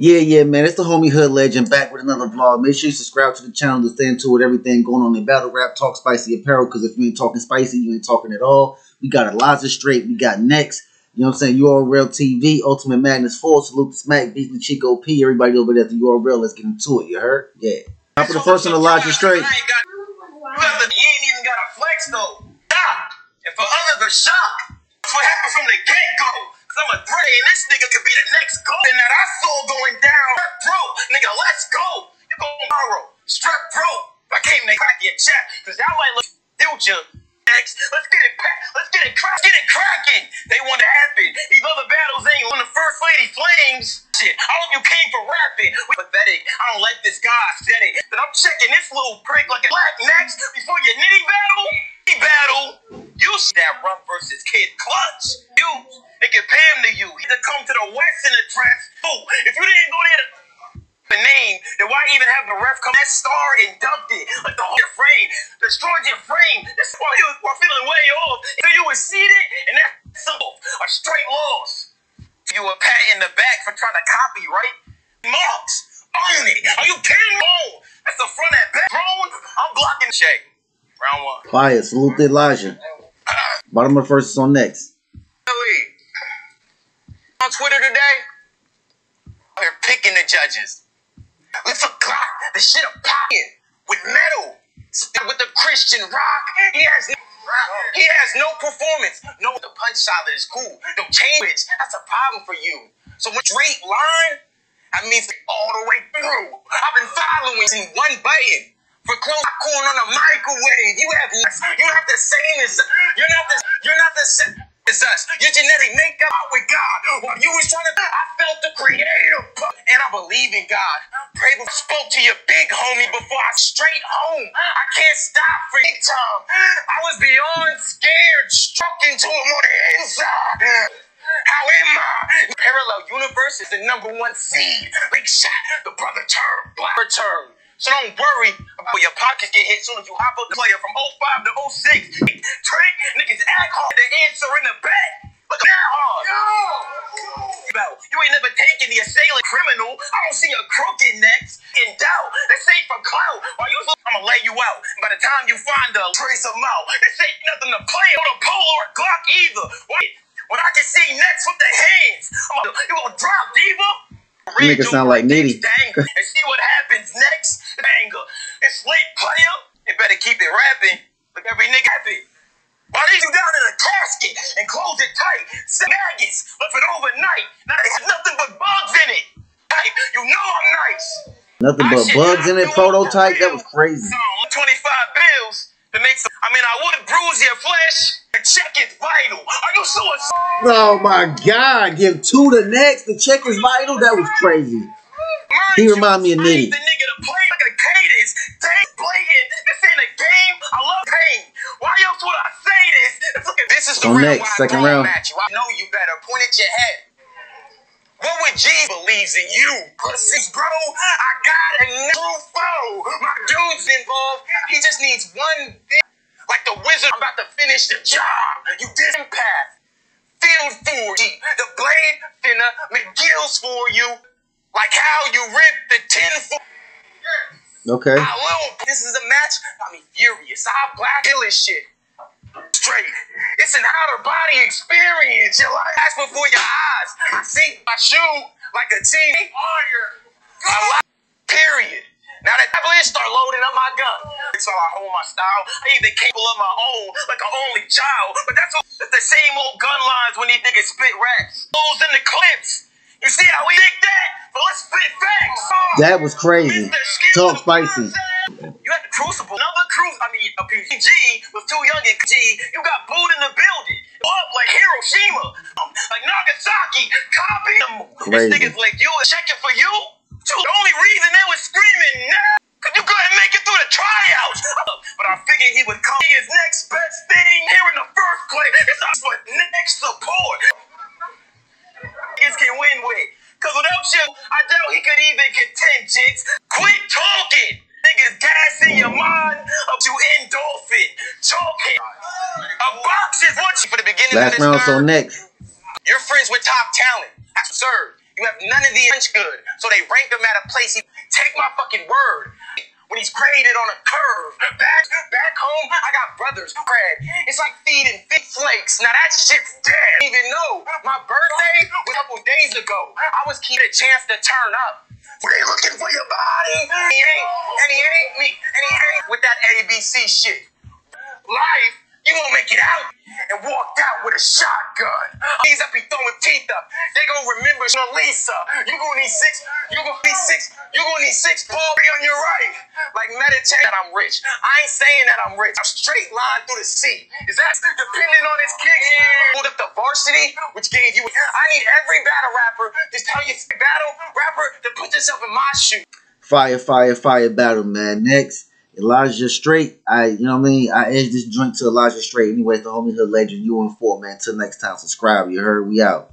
Yeah, yeah, man. It's the homie Hood Legend back with another vlog. Make sure you subscribe to the channel to stay in tune with everything going on in battle rap, talk spicy apparel. Because if you ain't talking spicy, you ain't talking at all. We got Elijah Straight. We got NXT. You know what I'm saying? URL TV, Ultimate Magnus 4, Salute to Smack, Beasley Chico P. Everybody over there at the URL. Let's get into it. You heard? Yeah. Top for the first one, Elijah Straight. You ain't even got a flex though. Stop. And for others, a shock. That's what happened from the get go. I'm a pray and this nigga could be the next. And that I saw going down. Bro, nigga, let's go. You go tomorrow. Strep bro. I came to crack your chat. Cause y'all might look future. Next, let's get it packed. Let's get it crack. Get it cracking. They want to happen. These other battles ain't when the first lady flames. Shit, I hope you came for rapping. We pathetic. I don't like this guy. I said it. But I'm checking this little prick like a black next before your nitty battle. Nitty battle. You that run versus Kid Clutch. Frame. That's why you were feeling way off. So you were seated, and that's so a straight loss. You were pat in the back for trying to copy, right? Marks, own it. Are you kidding me? That's the front and back. Drone, I'm blocking Shay. Round one. Fire. Salute to Elijah. Bottom of the first is on NXT. On Twitter today, they're picking the judges. We forgot the shit of pocket with metal, with the Christian rock. He has he has no performance. No, the punch solid is cool. The change. That's a problem for you. So when straight line, I mean all the way through. I've been following in one button. For close corn on a microwave, you have you're not the same as you're not the you're not the same as us. Your genetic makeup to your big homie before I straight home. I can't stop for big time. I was beyond scared, struck into him on the inside. How am I? Parallel universe is the number one seed. Big shot, the brother turn, black return. So don't worry about your pockets get hit soon as you hop up the player from 05 to 06. Trick, niggas act hard to answer in the back. Look at that hard. Yo. You ain't never taken the assailant criminal. I don't see a crooked next in doubt. This ain't for clout. While you I'ma lay you out. By the time you find a trace of mouth, this ain't nothing to play on a pole or a Glock either. Wait, when I can see next with the hands, I'm gonna, you gonna drop diva? Nigga sound like Nitty. and see what happens next. Banger. It's late, player. You better keep it rapping. Look every nigga happy. Why leave you down in a casket and close it tight? Maggots, left it overnight. Now they have Nothing but bugs in it. Prototype. That was crazy. 25 bills to make some. I mean, I would bruise your flesh. The check is vital. Are you suicidal? Oh my God! Give two to NXT. The check is vital. That was crazy. He remind me of Nitty. the nigga to play like a cadence. Dang, playing. This ain't a game. I love pain. Why else would I say this? This is the real next, second round. I know you better. Point at your head. G believes in you? Pussies, bro. I got a new foe. My dude's involved. He just needs one thing. Like the wizard, I'm about to finish the job. You did path. Field for you. The blade finna make gills for you. Like how you ripped the tin for. Okay. I love this is a match. Got me furious. I black kill this shit. Straight. It's an outer body experience. Your life that's before your eyes. I see my shoe like a team. Like period. Now that devilish start loading up my gun. So I hold my style. I even capable of my own, like an only child. But that's, that's the same old gun lines when these niggas spit raps. Those in the clips. You see how we think that? But let's spit facts. That was crazy. Talk spicy. You had the crucible. Another cruise. I mean, a PG was too young and G. You got booed in the building. Up like Hiroshima, um, like Nagasaki. Copy them. This nigga's like you. Checking for you. The only reason they was screaming now. Cause you couldn't make it through the tryouts. But I figured he would come. He is next best thing here in the first place. It's us for next support. Niggas can win with. Cause without you, I doubt he could even contend, Jigs. Quit talking. Niggas gassing your mind up to endorphin. Talking. A box is what you for the beginning Last of this round, so next. You're friends with top talent. That's absurd. You have none of the punch good. So they rank him at a place. He, take my fucking word. When he's graded on a curve. Back back home, I got brothers. Bread. It's like feeding big flakes. Now that shit's dead. Even know my birthday was a couple days ago. I was keen a chance to turn up. Were they looking for your body? And he ain't, and he ain't me, and he ain't with that ABC shit. Life, you won't make it out and walked out with a shotgun. He's up, he throwing teeth up. They gonna remember Lisa. You gonna need six. You gonna need six. You gonna need six Paul on your right. Like meditate that I'm rich. I ain't saying that I'm rich. I'm straight line through the sea. Is that depending on his kicks? Pulled up the varsity, which gave you. I need every battle rapper to tell you battle rapper to put yourself in my shoe. Fire, fire, fire battle, man. NXT. Elijah Straight. I, you know what I mean? I edged this joint to Elijah Straight. Anyway, the homie hood legend, you and four, man. Till next time, subscribe. You heard? We out.